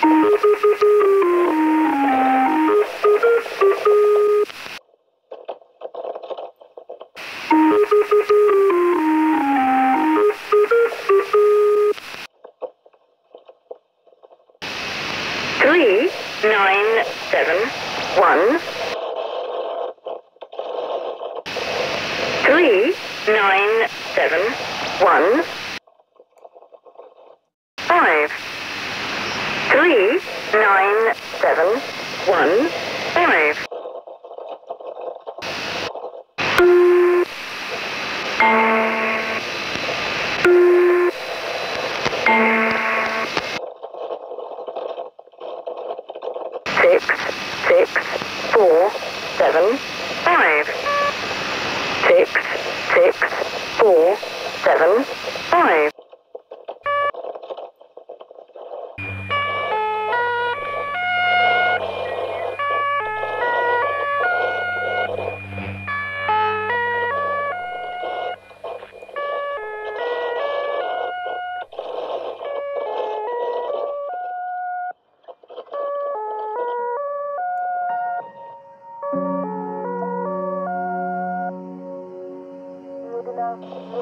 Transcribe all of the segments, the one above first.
Three nine seven one. Three nine seven one. Five. Three nine seven one five. Six six four seven five. Six six four seven five.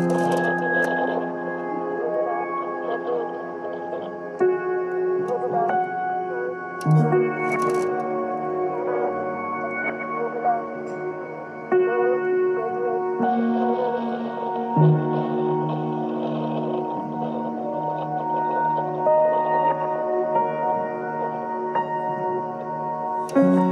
thank mm -hmm. you